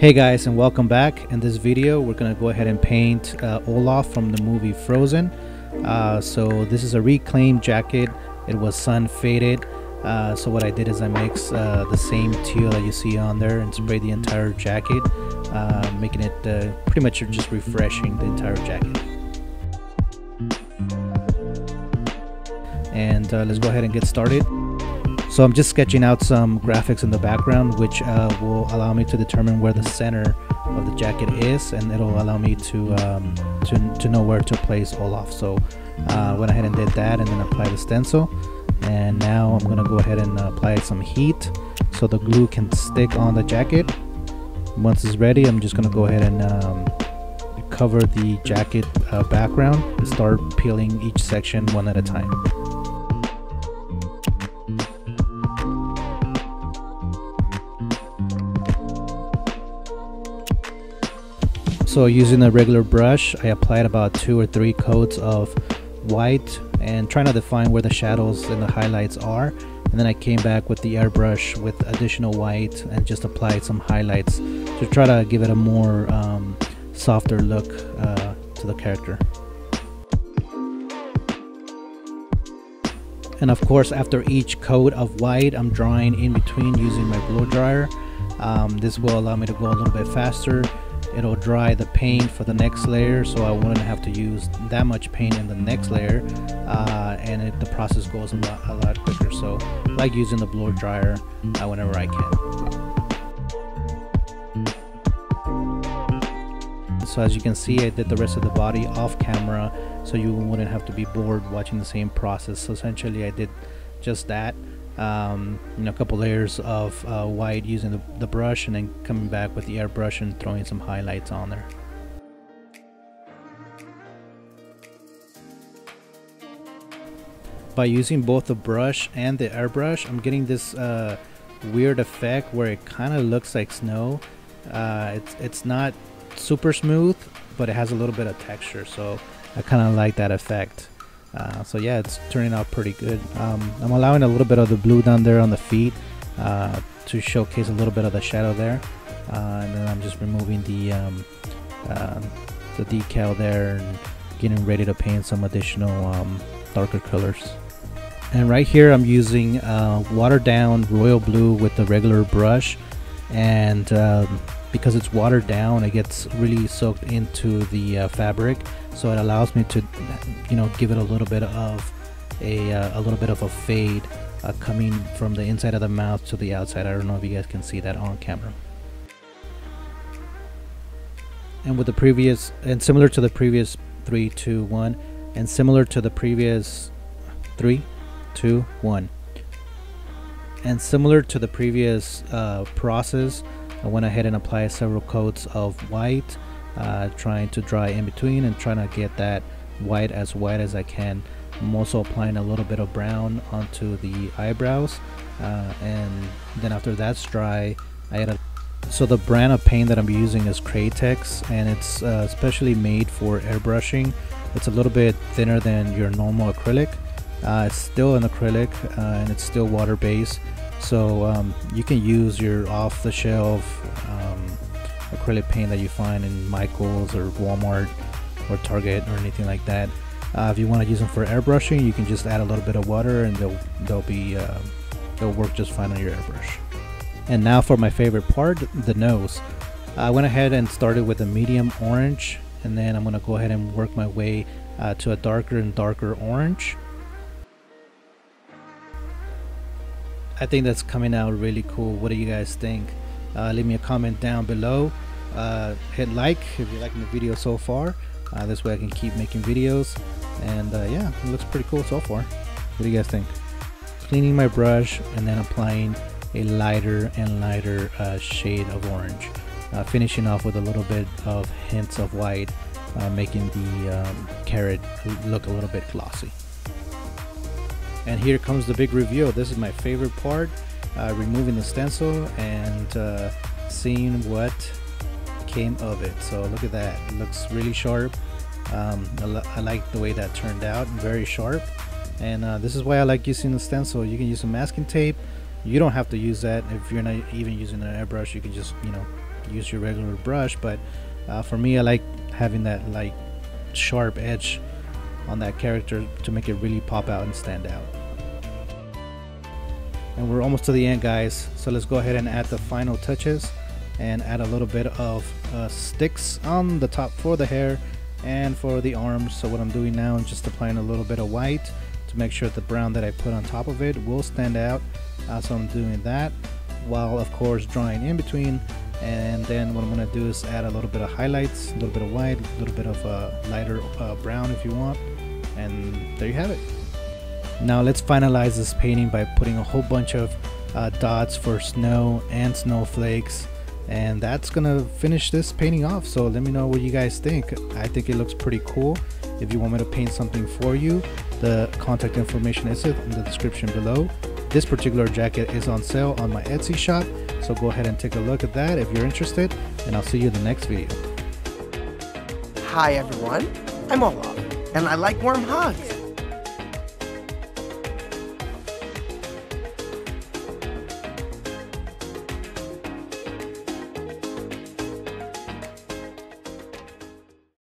Hey guys and welcome back. In this video we're gonna go ahead and paint uh, Olaf from the movie Frozen. Uh, so this is a reclaimed jacket. It was sun faded. Uh, so what I did is I mixed uh, the same teal that you see on there and sprayed the entire jacket, uh, making it uh, pretty much just refreshing the entire jacket. And let's go ahead and get started. So I'm just sketching out some graphics in the background which uh, will allow me to determine where the center of the jacket is and it'll allow me to, um, to, to know where to place Olaf. So uh, went ahead and did that and then applied the stencil and now I'm gonna go ahead and apply some heat so the glue can stick on the jacket. Once it's ready I'm just gonna go ahead and um, cover the jacket uh, background and start peeling each section one at a time. So using a regular brush, I applied about two or three coats of white and trying to define where the shadows and the highlights are. And then I came back with the airbrush with additional white and just applied some highlights to try to give it a more um, softer look uh, to the character. And of course, after each coat of white, I'm drying in between using my blow dryer. Um, this will allow me to go a little bit faster it'll dry the paint for the next layer so I wouldn't have to use that much paint in the next layer uh, and it, the process goes a lot, a lot quicker. So I like using the blower dryer uh, whenever I can. So as you can see I did the rest of the body off camera so you wouldn't have to be bored watching the same process. So essentially I did just that um, you know, a couple layers of uh, white using the, the brush and then coming back with the airbrush and throwing some highlights on there. By using both the brush and the airbrush, I'm getting this uh, weird effect where it kind of looks like snow. Uh, it's, it's not super smooth, but it has a little bit of texture, so I kind of like that effect. Uh, so yeah, it's turning out pretty good. Um, I'm allowing a little bit of the blue down there on the feet uh, to showcase a little bit of the shadow there. Uh, and then I'm just removing the um, um, the decal there and getting ready to paint some additional um, darker colors. And right here I'm using uh, watered down royal blue with the regular brush and um, because it's watered down it gets really soaked into the uh, fabric. So it allows me to you know give it a little bit of a, uh, a little bit of a fade uh, coming from the inside of the mouth to the outside. I don't know if you guys can see that on camera. And with the previous and similar to the previous three two one and similar to the previous three two one. And similar to the previous uh, process I went ahead and applied several coats of white uh, trying to dry in between and trying to get that white as white as I can. I'm also applying a little bit of brown onto the eyebrows uh, and then after that's dry I add a so the brand of paint that I'm using is Createx and it's uh, made for airbrushing. It's a little bit thinner than your normal acrylic uh, it's still an acrylic uh, and it's still water based so um, you can use your off-the-shelf um, acrylic paint that you find in Michaels or Walmart or Target or anything like that. Uh, if you want to use them for airbrushing, you can just add a little bit of water and they'll they'll be uh, they'll work just fine on your airbrush. And now for my favorite part, the nose. I went ahead and started with a medium orange, and then I'm gonna go ahead and work my way uh, to a darker and darker orange. I think that's coming out really cool. What do you guys think? Uh, leave me a comment down below. Uh, hit like if you're liking the video so far. Uh, this way I can keep making videos. And uh, yeah, it looks pretty cool so far. What do you guys think? Cleaning my brush and then applying a lighter and lighter uh, shade of orange. Uh, finishing off with a little bit of hints of white, making the um, carrot look a little bit glossy. And here comes the big reveal. This is my favorite part, uh, removing the stencil and uh, seeing what came of it. So look at that, it looks really sharp. Um, I, I, like the way that turned out, very sharp. And uh, this is why I like using the stencil. You can use some masking tape. You don't have to use that if you're not even using an airbrush. You can just, you know, use your regular brush but uh, for me I like having that like sharp edge on that character to make it really pop out and stand out. And we're almost to the end guys. So let's go ahead and add the final touches and add a little bit of uh, sticks on the top for the hair and for the arms. So what I'm doing now is just applying a little bit of white to make sure the brown that I put on top of it will stand out. Uh, so I'm doing that while of course drawing in between. And then what I'm gonna do is add a little bit of highlights a little bit of white a little bit of uh, lighter uh, brown if you want and there you have it. Now let's finalize this painting by putting a whole bunch of uh, dots for snow and snowflakes and that's gonna finish this painting off. So let me know what you guys think. I think it looks pretty cool. If you want me to paint something for you the contact information is in the description below. This particular jacket is on sale on my Etsy shop so go ahead and take a look at that if you're interested and I'll see you in the next video. Hi everyone, I'm Olaf and I like warm hugs